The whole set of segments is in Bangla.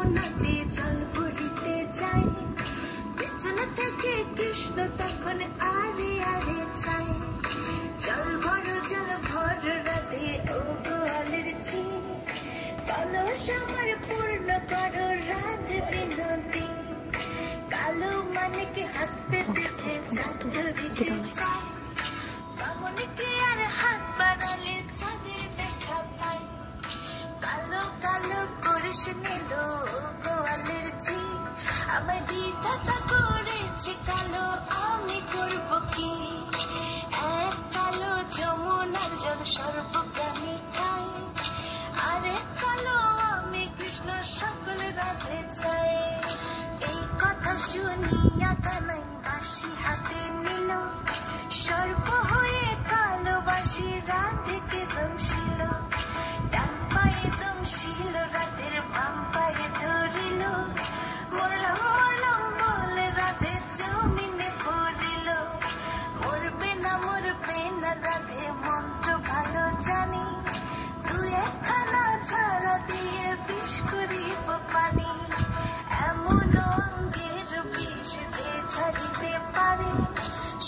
যমুনাতে জল ভরিতে যায় পেছনে থেকে কৃষ্ণ, তখন আরে আরে চাই জল ভর জল ভর রাধে ও গোয়ালের ছি কালো সামার পূর্ণ করো রাধে বিনতি। কালো মানিকে হাতে দিছে চাঁদের দিকে চাই বামনিকে আর হাত বাড়ালে চাঁদের দেখা পাই কালো কালো করিস নিল আমার বিধাতা কালো করব কি? কালো আরে কালো আমি কৃষ্ণ রাধে এই কথা শুনিয়া হাতে সর্ব হয়ে কালো বাসি রাধেকে দংশিল ডান এমন অঙ্গের বিষ যে ছাড়িতে পারে।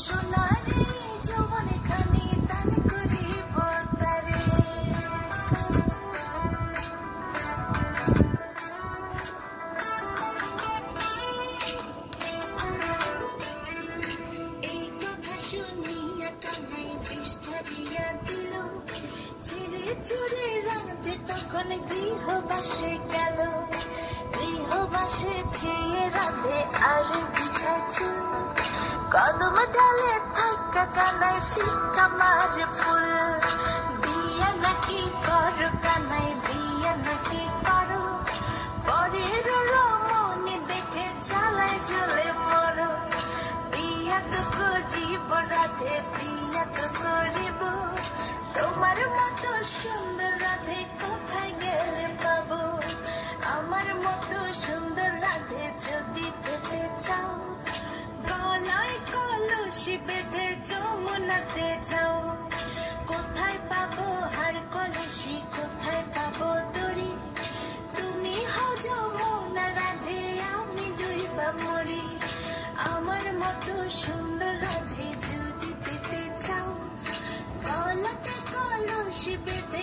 সোনারে যৌবনে খানি দান করিব তারে এই কথা শুনিয়া কানাই দিল। ছেড়ে চড়ে রাতে তখন গৃহবাসে গেল। চেয়ে রাধে আর বিছাচু কদম ডালে থাকা কানাই ফিকা মার ফুল। বিয়া নাকি করো কানাই বিয়া নাকি করো। পরের রমণী দেখে জ্বালায় জ্বলে পড়ো বিয়া তো করিব রাধে, বিয়া তো করিব। তোমার মতো সুন্দর রাধে কোথায় গেলে পাবো? আমার মতো সুন্দর রাধে যদি পেতে চাও। গলায় কলসি বেঁধে যমুনাতে যাও কোথায় পাবো হার কলসি, কোথায় পাবো দড়ি? তুমি হও যমুনা রাধে, আমি ডুইবা মরি। আমার মতো সুন্দর রাধে যদি পেতে চাও। গলাতে কলসি বেঁধে